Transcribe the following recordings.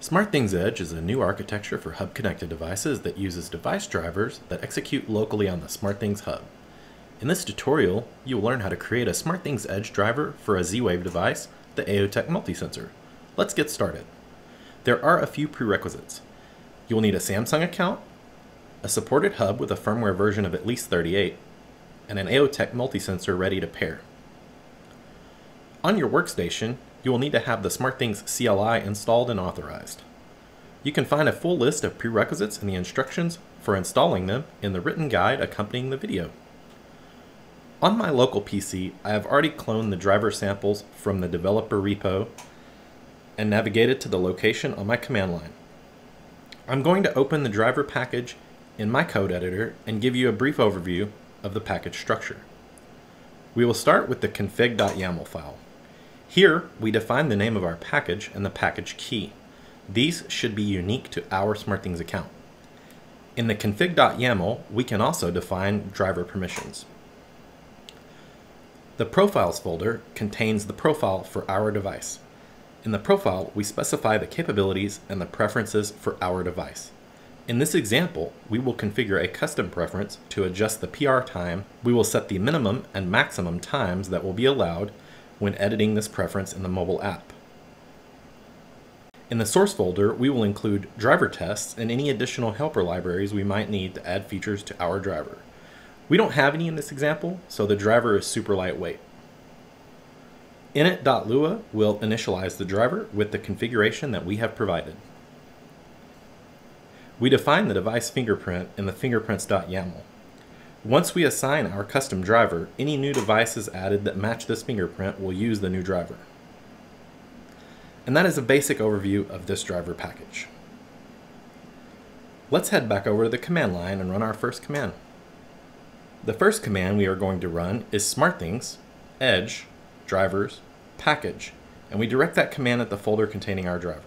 SmartThings Edge is a new architecture for hub connected devices that uses device drivers that execute locally on the SmartThings hub. In this tutorial, you will learn how to create a SmartThings Edge driver for a Z-Wave device, the Aeotec multisensor. Let's get started. There are a few prerequisites. You will need a Samsung account, a supported hub with a firmware version of at least 38, and an Aeotec multisensor ready to pair. On your workstation, you will need to have the SmartThings CLI installed and authorized. You can find a full list of prerequisites and the instructions for installing them in the written guide accompanying the video. On my local PC, I have already cloned the driver samples from the developer repo and navigated to the location on my command line. I'm going to open the driver package in my code editor and give you a brief overview of the package structure. We will start with the config.yaml file. Here, we define the name of our package and the package key. These should be unique to our SmartThings account. In the config.yaml, we can also define driver permissions. The Profiles folder contains the profile for our device. In the profile, we specify the capabilities and the preferences for our device. In this example, we will configure a custom preference to adjust the PR time. We will set the minimum and maximum times that will be allowed when editing this preference in the mobile app. In the source folder, we will include driver tests and any additional helper libraries we might need to add features to our driver. We don't have any in this example, so the driver is super lightweight. Init.lua will initialize the driver with the configuration that we have provided. We define the device fingerprint in the fingerprints.yaml. Once we assign our custom driver, any new devices added that match this fingerprint will use the new driver. And that is a basic overview of this driver package. Let's head back over to the command line and run our first command. The first command we are going to run is SmartThings, Edge, Drivers, Package, and we direct that command at the folder containing our driver.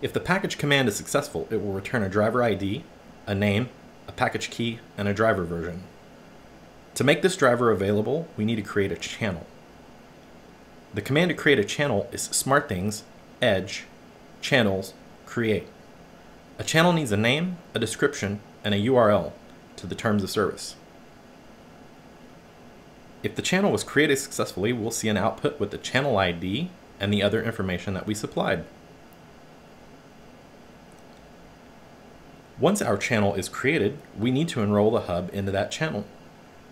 If the package command is successful, it will return a driver ID, a name, a package key, and a driver version. To make this driver available, we need to create a channel. The command to create a channel is SmartThings, Edge, Channels, Create. A channel needs a name, a description, and a URL to the terms of service. If the channel was created successfully, we'll see an output with the channel ID and the other information that we supplied. Once our channel is created, we need to enroll the hub into that channel.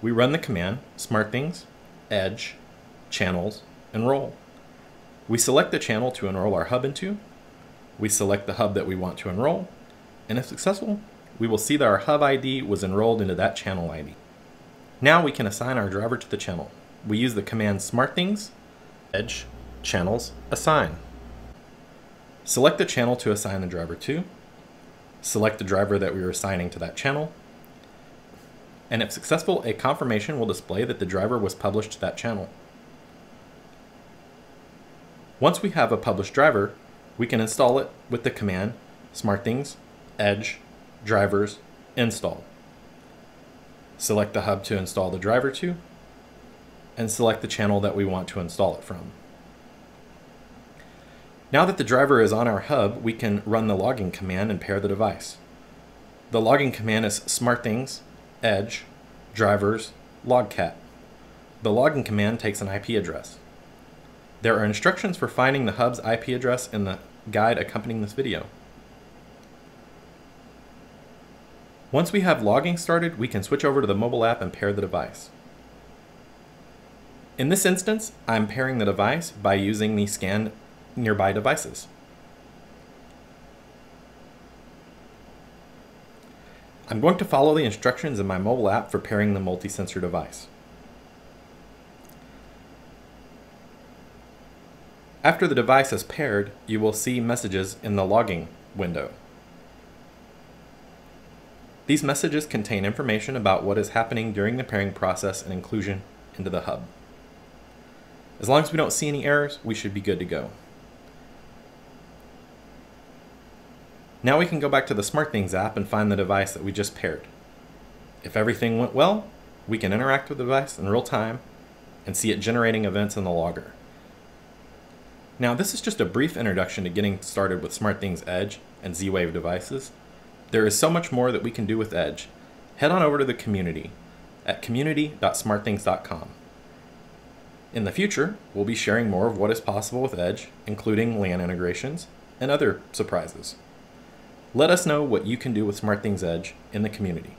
We run the command SmartThings, Edge, Channels, Enroll. We select the channel to enroll our hub into. We select the hub that we want to enroll. And if successful, we will see that our hub ID was enrolled into that channel ID. Now we can assign our driver to the channel. We use the command SmartThings, Edge, Channels, Assign. Select the channel to assign the driver to select the driver that we are assigning to that channel, and if successful, a confirmation will display that the driver was published to that channel. Once we have a published driver, we can install it with the command SmartThings, Edge, Drivers, Install. Select the hub to install the driver to, and select the channel that we want to install it from. Now that the driver is on our hub, we can run the logging command and pair the device. The logging command is smartthings, edge, drivers, logcat. The logging command takes an IP address. There are instructions for finding the hub's IP address in the guide accompanying this video. Once we have logging started, we can switch over to the mobile app and pair the device. In this instance, I'm pairing the device by using the scan nearby devices. I'm going to follow the instructions in my mobile app for pairing the multi-sensor device. After the device is paired, you will see messages in the logging window. These messages contain information about what is happening during the pairing process and inclusion into the hub. As long as we don't see any errors, we should be good to go. Now we can go back to the SmartThings app and find the device that we just paired. If everything went well, we can interact with the device in real time and see it generating events in the logger. Now, this is just a brief introduction to getting started with SmartThings Edge and Z Wave devices. There is so much more that we can do with Edge. Head on over to the community at community.smartthings.com. In the future, we'll be sharing more of what is possible with Edge, including LAN integrations and other surprises. Let us know what you can do with SmartThings Edge in the community.